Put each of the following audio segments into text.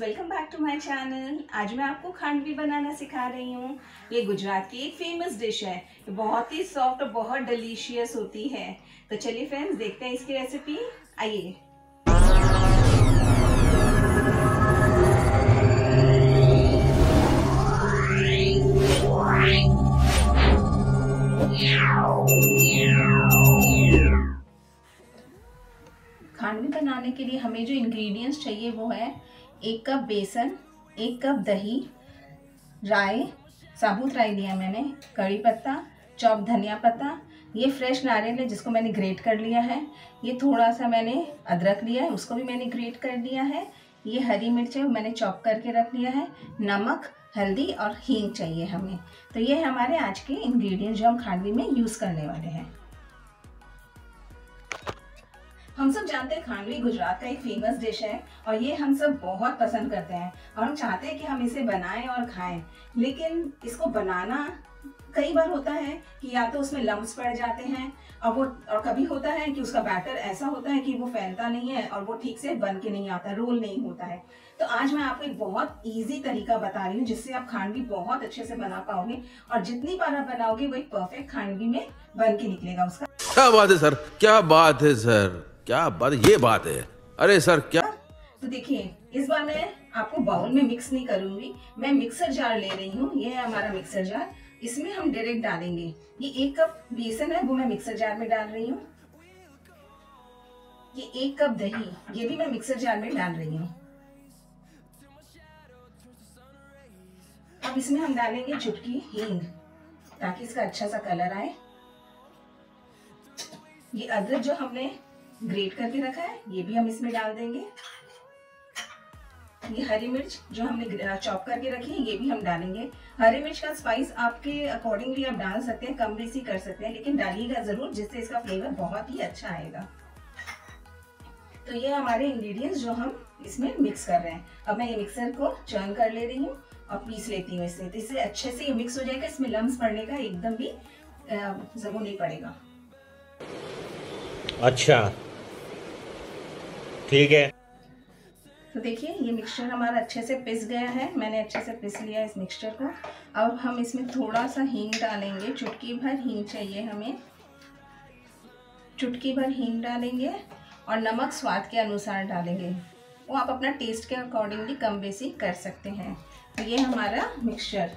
Welcome back to my channel आज मैं आपको खांडवी बनाना सिखा रही हूँ। ये गुजरात की एक फ़ेमस डिश है। ये बहुत ही सॉफ्ट और बहुत डिलीशियस होती है। तो चलिए फ्रेंड्स देखते हैं इसकी रेसिपी आइए। खांडवी बनाने के लिए हमें जो इंग्रेडिएंट्स चाहिए वो है। एक कप बेसन, एक कप दही, राई, साबुत राई लिया मैंने, कड़ी पत्ता, चौप धनिया पत्ता। ये फ्रेश नारियल है, जिसको मैंने ग्रेट कर लिया है। ये थोड़ा सा मैंने अदरक लिया है, उसको भी मैंने ग्रेट कर लिया है। ये हरी मिर्च मैंने चॉप करके रख लिया है। नमक, हल्दी और हींग चाहिए हमें। तो ये हमारे आज के इंग्रेडिएंट जो हम खांडवी में यूज़ करने वाले हैं। हम सब जानते हैं खांडवी गुजरात का एक फ़ेमस डिश है और ये हम सब बहुत पसंद करते हैं और हम चाहते हैं कि हम इसे बनाएँ और खाएँ। लेकिन इसको बनाना कई बार होता है कि या तो उसमें लम्स पड़ जाते हैं और वो, और कभी होता है कि उसका बैटर ऐसा होता है कि वो फैलता नहीं है और वो ठीक से बन के नहीं आता, रोल नहीं होता है। तो आज मैं आपको एक बहुत इजी तरीका बता रही हूँ जिससे आप खांडवी बहुत अच्छे से बना पाओगे और जितनी बार आप बनाओगे वो एक परफेक्ट खांडवी में बन के निकलेगा उसका। क्या बात है, सर? क्या बात है, सर? क्या बात, ये बात है। अरे सर, क्या तो देखिए, इस बार मैं आपको बाउल में मिक्स नहीं करूँगी। मैं मिक्सर जार ले रही हूँ, ये है हमारा मिक्सर जार इसमें हम डायरेक्ट डालेंगे। ये एक कप बेसन है, वो मैं मिक्सर जार में डाल रही हूँ। ये एक कप दही, ये भी मैं मिक्सर जार में डाल रही हूँ। अब इसमें हम डालेंगे चुटकी हींग, ताकि इसका अच्छा सा कलर आए। ये अदरक जो हमने ग्रेट करके रखा है। ये भी हम इसमें डाल देंगे। ये हरी मिर्च जो हमने चॉप करके रखी है, ये भी हम डालेंगे। हरी मिर्च का स्पाइस आपके अकॉर्डिंगली आप डाल सकते हैं, कम बेसी कर सकते हैं, लेकिन डालिएगा ज़रूर, जिससे इसका फ्लेवर बहुत ही अच्छा आएगा। तो ये हमारे इंग्रेडिएंट्स जो हम इसमें मिक्स कर रहे हैं। अब मैं ये मिक्सर को चर्न कर ले रही हूँ और पीस लेती हूँ इससे तो इससे अच्छे से ये मिक्स हो जाएगा, इसमें लम्स पड़ने का एकदम भी ज़रूर नहीं पड़ेगा। अच्छा। ठीक है। तो देखिए, ये मिक्सचर हमारा अच्छे से पिस गया है। मैंने अच्छे से पिस लिया इस मिक्सचर को। अब हम इसमें थोड़ा सा हींग डालेंगे। चुटकी भर हींग चाहिए हमें। चुटकी भर हींग डालेंगे और नमक स्वाद के अनुसार डालेंगे। वो आप अपना टेस्ट के अकॉर्डिंगली कम बेसी कर सकते हैं। तो ये हमारा मिक्सचर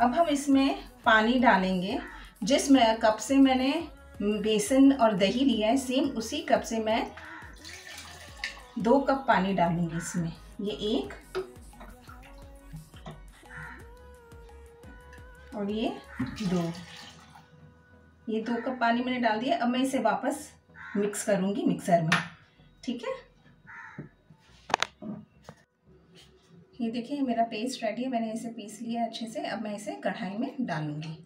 अब हम इसमें पानी डालेंगे। जिस कप से मैंने बेसन और दही लिया है सेम उसी कप से मैं दो कप पानी डालेंगे इसमें। ये एक और ये दो। ये दो कप पानी मैंने डाल दिया। अब मैं इसे वापस मिक्स करूँगी मिक्सर में। ठीक है? ये देखिए, मेरा पेस्ट रेडी है। मैंने इसे पीस लिया अच्छे से। अब मैं इसे कढ़ाई में डालूँगी।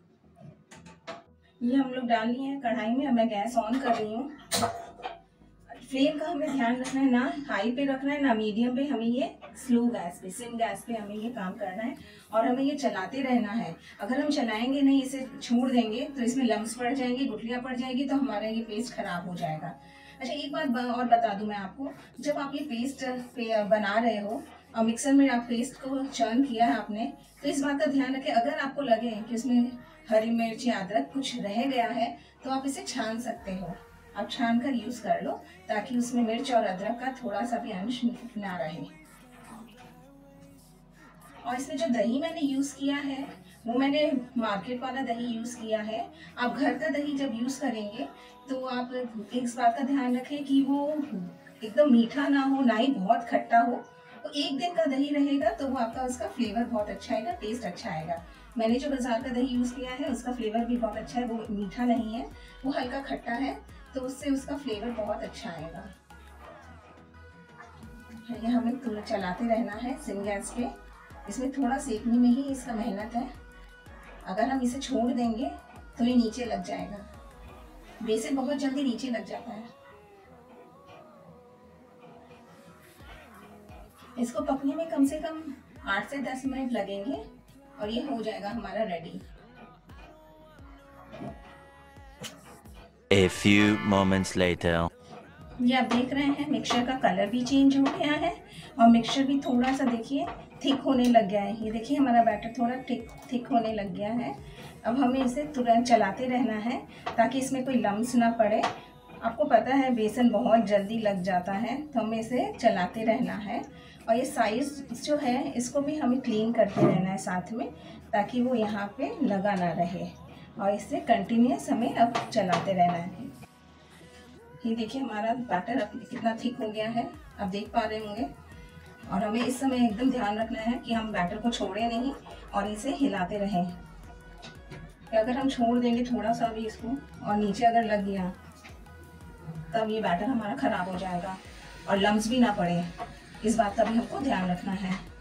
ये हम लोग डाल लिए हैं कढ़ाई में। अब मैं गैस ऑन कर रही हूँ। फ्लेम का हमें ध्यान रखना है, ना हाई पे रखना है, ना मीडियम पे, हमें ये स्लो गैस पे सिम गैस पे हमें ये काम करना है और हमें ये चलाते रहना है। अगर हम चलाएँगे नहीं, इसे छोड़ देंगे तो इसमें लम्स पड़ जाएँगे गुटलियाँ पड़ जाएँगी तो हमारा ये पेस्ट खराब हो जाएगा। अच्छा एक बात और बता दूँ मैं आपको, जब आप ये पेस्ट पे बना रहे हो, और मिक्सर में आप पेस्ट को चर्न किया है आपने तो इस बात का ध्यान रखें, अगर आपको लगे कि उसमें हरी मिर्च या अदरक कुछ रह गया है तो आप इसे छान सकते हो। आप छान कर यूज़ कर लो, ताकि उसमें मिर्च और अदरक का थोड़ा सा भी अंश ना रहे। और इसमें जो दही मैंने यूज़ किया है, वो मैंने मार्केट वाला दही यूज़ किया है। आप घर का दही जब यूज़ करेंगे तो आप इस बात का ध्यान रखें कि वो एकदम मीठा ना हो, ना ही बहुत खट्टा हो तो एक दिन का दही रहेगा तो वो आपका उसका फ्लेवर बहुत अच्छा आएगा टेस्ट अच्छा आएगा। मैंने जो बाज़ार का दही यूज़ किया है, उसका फ्लेवर भी बहुत अच्छा है, वो मीठा नहीं है, वो हल्का खट्टा है तो उससे उसका फ्लेवर बहुत अच्छा आएगा। ये हमें थोड़ा चलाते रहना है सिम गैस पे। इसमें थोड़ा सेकने में ही इसका मेहनत है। अगर हम इसे छोड़ देंगे तो ये नीचे लग जाएगा। बेसन बहुत जल्दी नीचे लग जाता है। इसको पकने में कम से कम आठ से दस मिनट लगेंगे और ये हो जाएगा हमारा ready A few moments later. ये आप देख रहे हैं मिक्सचर का कलर भी चेंज हो गया है और मिक्सचर भी थोड़ा सा देखिए थिक होने लग गया है। ये देखिए हमारा बैटर थोड़ा थिक थिक होने लग गया है। अब हमें इसे तुरंत चलाते रहना है ताकि इसमें कोई लम्स ना पड़े। आपको पता है, बेसन बहुत जल्दी लग जाता है तो हमें इसे चलाते रहना है। और ये साइज़ जो है, इसको भी हमें क्लीन करते रहना है साथ में ताकि वो यहाँ पे लगा ना रहे। और इसे कंटिन्यूस हमें अब चलाते रहना है। ये देखिए हमारा बैटर अब कितना थिक हो गया है। आप देख पा रहे होंगे। और हमें इस समय एकदम ध्यान रखना है कि हम बैटर को छोड़े नहीं और इसे हिलाते रहें। अगर हम छोड़ देंगे थोड़ा सा भी इसको और नीचे अगर लग गया, तब ये बैटर हमारा ख़राब हो जाएगा और लम्स भी ना पड़े। इस बात का भी हमको ध्यान रखना है।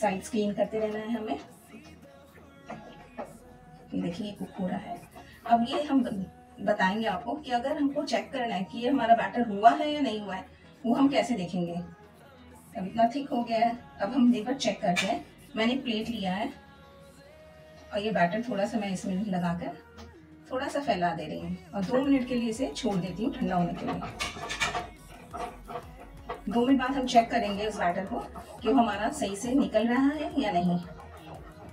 साइड्स क्लीन करते रहना है हमें। देखिए कुक हो रहा है। अब ये हम बताएँगे आपको कि अगर हमको चेक करना है कि ये हमारा बैटर हुआ है या नहीं हुआ है, वो हम कैसे देखेंगे? अब इतना थिक हो गया है, अब हम एक बार चेक करते हैं। मैंने प्लेट लिया है, और ये बैटर थोड़ा सा मैं इसमें लगाकर थोड़ा सा फैला दे रही हूँ। और दो मिनट के लिए इसे छोड़ देती हूँ ठंडा होने के लिए। दो मिनट बाद हम चेक करेंगे उस बैटर को कि वो हमारा सही से निकल रहा है या नहीं।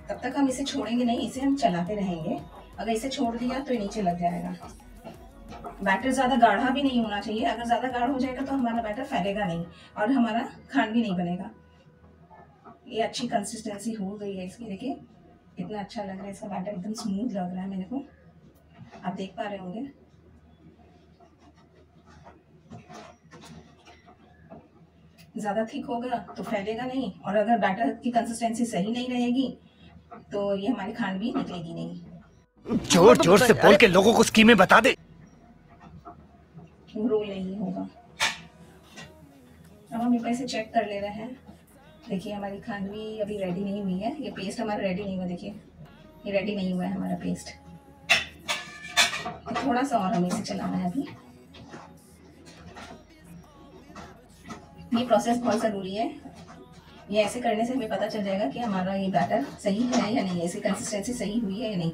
तब तक हम इसे छोड़ेंगे नहीं, इसे हम चलाते रहेंगे। अगर इसे छोड़ दिया तो नीचे लग जाएगा। बैटर ज़्यादा गाढ़ा भी नहीं होना चाहिए। अगर ज़्यादा गाढ़ा हो जाएगा तो हमारा बैटर फैलेगा नहीं और हमारा खांड भी नहीं बनेगा। ये अच्छी कंसिस्टेंसी हो गई है इसकी, देखिए। इतना अच्छा लग रहा है, इसका बैटर एकदम स्मूथ लग रहा है मेरे को। आप देख पा रहे होंगे। ज़्यादा थिक होगा तो फैलेगा नहीं। और अगर बैटर की कंसिस्टेंसी सही नहीं रहेगी तो ये हमारी खांड भी निकलेगी नहीं। ज़ोर ज़ोर से बोल के लोगों को स्कीमें बता दे। रोल नहीं होगा? अब हम बार चेक कर ले रहे हैं। देखिए हमारी खांडवी अभी रेडी नहीं हुई है। ये पेस्ट हमारा रेडी नहीं हुआ देखिए। ये रेडी नहीं हुआ है हमारा पेस्ट तो थोड़ा सा और हमें इसे चलाना है अभी। ये प्रोसेस बहुत ज़रूरी है। ये ऐसे करने से हमें पता चल जाएगा कि हमारा ये बैटर सही है या नहीं इसकी कंसिस्टेंसी सही हुई है या नहीं।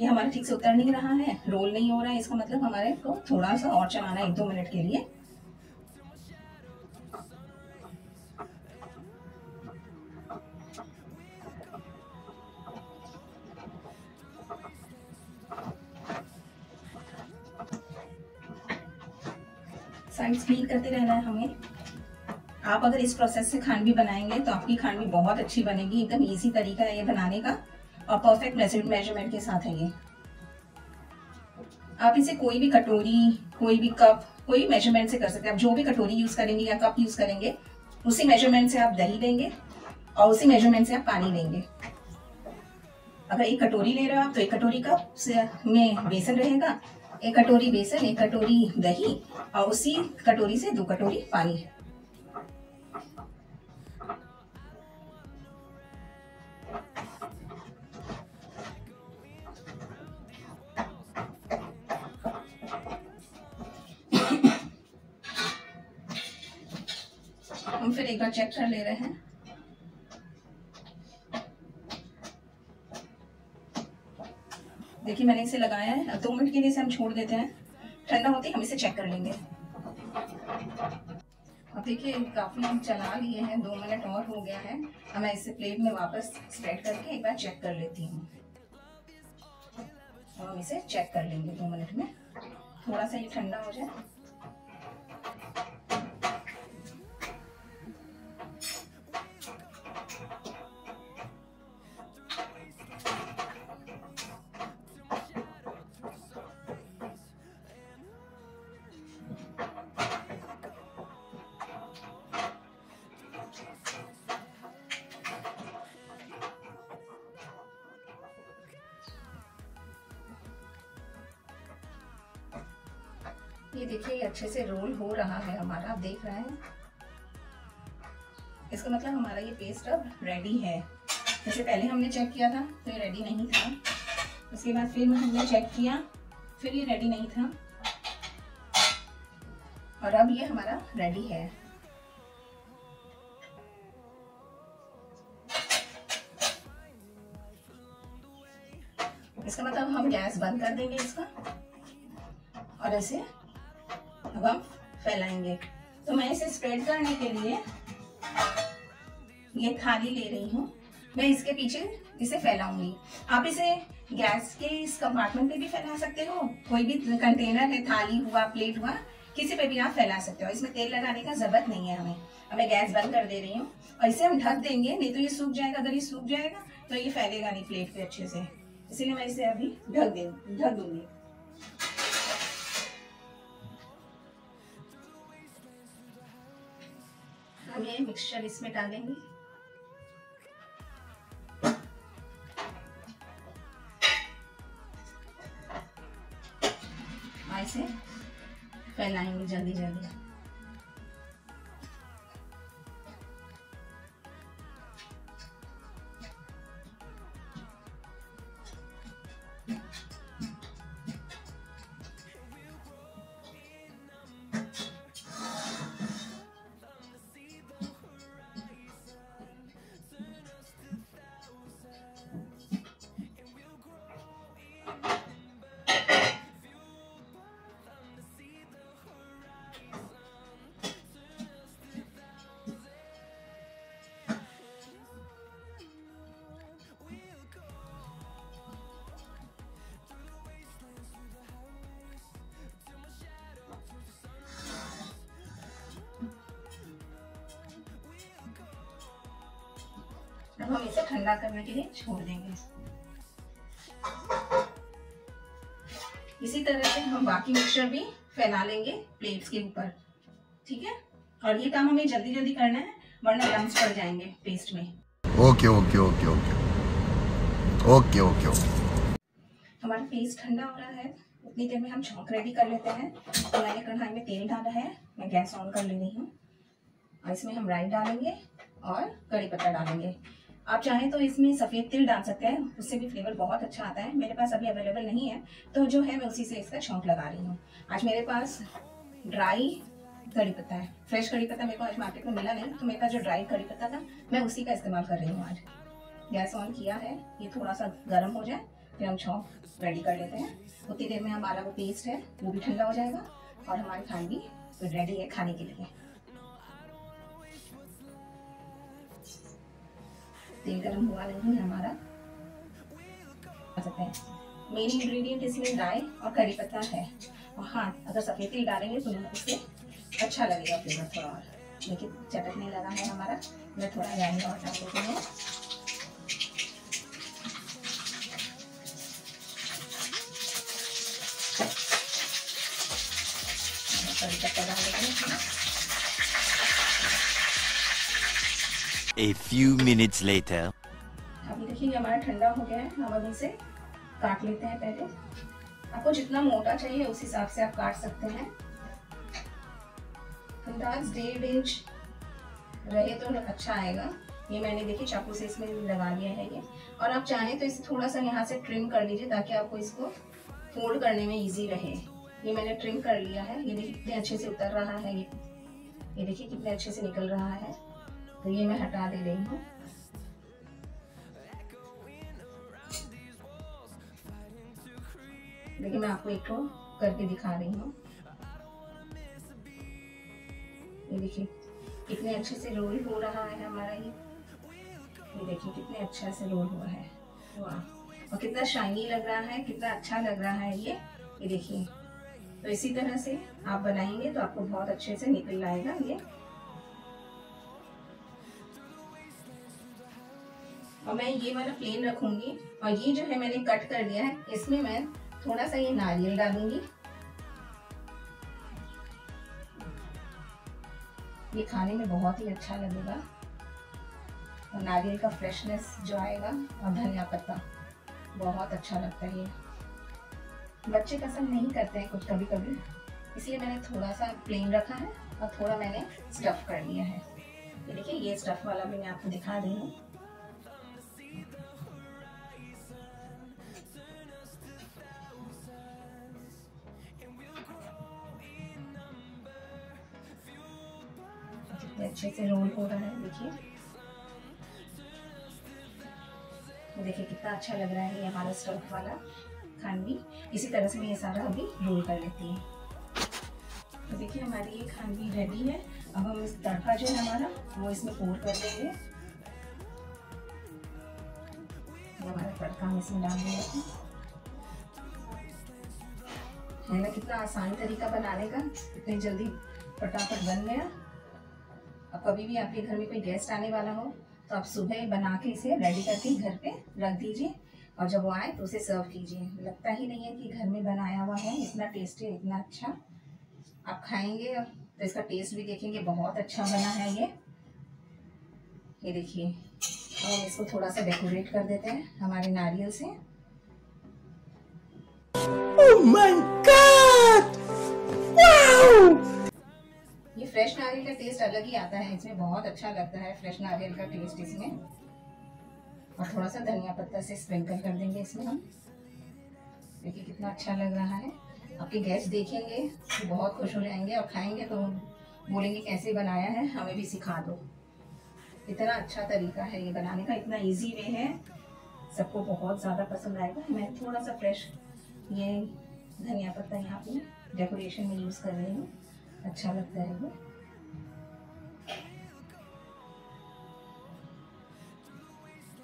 ये हमारा ठीक से उतर नहीं रहा है रोल नहीं हो रहा है, इसका मतलब हमारे को थोड़ा सा और चलाना है एक दो मिनट के लिए। साइड क्लीन करते रहना है हमें। आप अगर इस प्रोसेस से खांडवी बनाएँगे तो आपकी खांडवी बहुत अच्छी बनेगी, एकदम इजी तरीका है ये बनाने का। और परफेक्ट मेज़रमेंट के साथ है ये। आप इसे कोई भी कटोरी, कोई भी कप कोई मेज़रमेंट से कर सकते हैं। आप जो भी कटोरी यूज़ करेंगे या कप यूज़ करेंगे, उसी मेज़रमेंट से आप दही लेंगे और उसी मेज़रमेंट से आप पानी लेंगे अगर एक कटोरी ले रहे हो आप तो एक कटोरी कप में बेसन रहेगा, एक कटोरी बेसन, एक कटोरी दही और उसी कटोरी से दो कटोरी पानी। फिर एक बार चेक कर ले रहे हैं। देखिए, मैंने इसे लगाया है। दो मिनट के लिए इसे हम छोड़ देते हैं। ठंडा होते ही हम इसे चेक कर लेंगे। अब देखिए, काफ़ी हम चला लिए हैं। दो मिनट और हो गया है। अब मैं इसे प्लेट में वापस स्प्रेड करके एक बार चेक कर लेती हूँ। हम इसे चेक कर लेंगे दो मिनट में। थोड़ा सा ये ठंडा हो जाए। ये देखिए, ये अच्छे से रोल हो रहा है हमारा, आप देख रहे हैं। इसका मतलब हमारा ये पेस्ट अब रेडी है। जैसे पहले हमने चेक किया था तो ये रेडी नहीं था। उसके बाद फिर हमने चेक किया, फिर ये रेडी नहीं था। और अब ये हमारा रेडी है। इसका मतलब हम गैस बंद कर देंगे इसका, और ऐसे अब हम फैलाएँगे। तो मैं इसे स्प्रेड करने के लिए ये थाली ले रही हूँ। मैं इसके पीछे इसे फैलाऊँगी। आप इसे गैस के इस कंपार्टमेंट पे भी फैला सकते हो। कोई भी कंटेनर है, थाली हुआ प्लेट हुआ, किसी पे भी आप फैला सकते हो। इसमें तेल लगाने का ज़रूरत नहीं है हमें। अब मैं गैस बंद कर दे रही हूँ और इसे हम ढक देंगे, नहीं तो ये सूख जाएगा। अगर ये सूख जाएगा तो ये फैलेगा नहीं प्लेट पे अच्छे से। इसीलिए मैं इसे अभी ढक दे, ढक दूँगी। ये मिक्सचर इसमें डालेंगे। ऐसे फैलाएँगे जल्दी जल्दी अब हम इसे ठंडा करने के लिए छोड़ देंगे। इसी तरह से हम बाकी मिक्सचर भी फैला लेंगे प्लेट्स के ऊपर ठीक है? और ये काम हमें जल्दी जल्दी करना है वरना लम्स पड़ जाएँगे पेस्ट में। Okay okay okay okay okay okay okay हमारा पेस्ट ठंडा हो रहा है। उतनी देर में हम छौंक रेडी कर लेते हैं। तो मैंने कढ़ाई में तेल डाला है। मैं गैस ऑन कर ले रही हूँ। और इसमें हम राई डालेंगे और कड़ी पत्ता डालेंगे। आप चाहें तो इसमें सफ़ेद तिल डाल सकते हैं, उससे भी फ्लेवर बहुत अच्छा आता है। मेरे पास अभी अवेलेबल नहीं है तो जो है मैं उसी से इसका छौंक लगा रही हूँ। आज मेरे पास ड्राई कड़ी पत्ता है। फ्रेश कड़ी पत्ता मेरे को आज मार्केट में मिला नहीं तो मेरे पास जो ड्राई कड़ी पत्ता था, मैं उसी का इस्तेमाल कर रही हूँ आज। गैस ऑन किया है, ये थोड़ा सा गर्म हो जाए, फिर हम छौंक रेडी कर लेते हैं। उतनी देर में हमारा वो पेस्ट है, वो भी ठंडा हो जाएगा, और हमारी थाली भी रेडी है खाने के लिए। तेल गर्म हुआ नहीं है हमारा। मेन इंग्रेडिएंट इसमें राय और करी पत्ता है। और हाँ अगर सफ़ेद तिल डालेंगे तो उससे अच्छा लगेगा फ्लेवर थोड़ा और। लेकिन चटकने लगा है हमारा। मैं थोड़ा राय और डाल देती हूँ। A few minutes later. अभी देखिए, हमारा ठंडा हो गया है। हम अभी इसे काट लेते हैं पहले। आपको जितना मोटा चाहिए, उस हिसाब से आप काट सकते हैं। अंदाज डेढ़ इंच रहे तो अच्छा आएगा। ये मैंने देखिए चाकू से इसमें लगा लिया है ये। और आप चाहें तो इसे थोड़ा सा यहाँ से ट्रिम कर लीजिए, ताकि आपको इसको फोल्ड करने में इजी रहे। ये मैंने ट्रिम कर लिया है। ये देखिए कितने अच्छे से उतर रहा है ये। ये देखिए कितने अच्छे से निकल रहा है। तो ये मैं हटा दे रही हूँ। देखिए, मैं आपको एक को करके दिखा रही हूँ। ये देखिए, कितने अच्छे से रोल हो रहा है हमारा ये। ये देखिए, कितने अच्छा से रोल हुआ है। वाह, और कितना शाइनी लग रहा है, कितना अच्छा लग रहा है ये। ये देखिए तो इसी तरह से आप बनाएँगे तो आपको बहुत अच्छे से निकल आएगा ये। और मैं ये वाला प्लेन रखूँगी और ये जो है मैंने कट कर दिया है, इसमें मैं थोड़ा सा ये नारियल डालूँगी। ये खाने में बहुत ही अच्छा लगेगा और नारियल का फ्रेशनेस जो आएगा और धनिया पत्ता, बहुत अच्छा लगता है ये। बच्चे पसंद नहीं करते हैं कुछ कभी कभी इसलिए मैंने थोड़ा सा प्लेन रखा है और थोड़ा मैंने स्टफ़ कर लिया है। देखिए, ये स्टफ़ वाला भी मैं आपको दिखा रही हूँ। कितने अच्छे से रोल हो रहा है, देखिए। देखिए कितना अच्छा लग रहा है ये हमारा स्टफ़ वाला खानवी इसी तरह से मैं ये सारा अभी रोल कर लेती हूँ। तो देखिए हमारी ये खानवी रेडी है। अब हम इस तड़का जो है हमारा, वो इसमें पोर कर देंगे। हमारा तड़का हम इसमें डाल देंगे। है ना कितना आसान तरीका बनाने का। इतनी जल्दी फटाफट बन गया। कभी भी आपके घर में कोई गेस्ट आने वाला हो तो आप सुबह बना के इसे रेडी करके घर पे रख दीजिए और जब वो आए तो उसे सर्व कीजिए। लगता ही नहीं है कि घर में बनाया हुआ है, इतना टेस्टी इतना अच्छा। आप खाएँगे तो इसका टेस्ट भी देखेंगे, बहुत अच्छा बना है ये। ये देखिए और इसको थोड़ा सा डेकोरेट कर देते हैं हमारे नारियल से। ये फ्रेश नारियल का टेस्ट अलग ही आता है, इसमें बहुत अच्छा लगता है फ्रेश नारियल का टेस्ट इसमें। और थोड़ा सा धनिया पत्ता से स्प्रिंकल कर देंगे इसमें हम। देखिए कितना अच्छा लग रहा है। आपके गेस्ट देखेंगे तो बहुत खुश हो जाएँगे और खाएँगे तो बोलेंगे कैसे बनाया है, हमें भी सिखा दो। इतना अच्छा तरीका है ये बनाने का, इतना इजी वे है। सबको बहुत ज़्यादा पसंद आएगा। मैं थोड़ा सा फ्रेश ये धनिया पत्ता यहाँ पे डेकोरेशन में यूज़ कर रही हूँ। अच्छा लगता है वो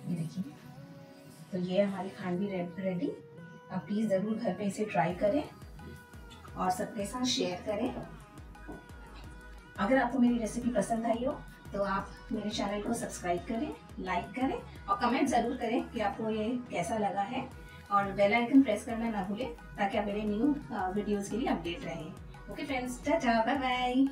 ये देखिए। तो ये हमारी खांडवी रेडी आप प्लीज़ ज़रूर घर पे इसे ट्राई करें और सबके साथ शेयर करें। अगर आपको मेरी रेसिपी पसंद आई हो तो आप मेरे चैनल को सब्सक्राइब करें लाइक करें और कमेंट ज़रूर करें कि आपको ये कैसा लगा है। और बेल आइकन प्रेस करना ना भूलें ताकि आप मेरे न्यू वीडियोज़ के लिए अपडेट रहें। Okay friends tata bye bye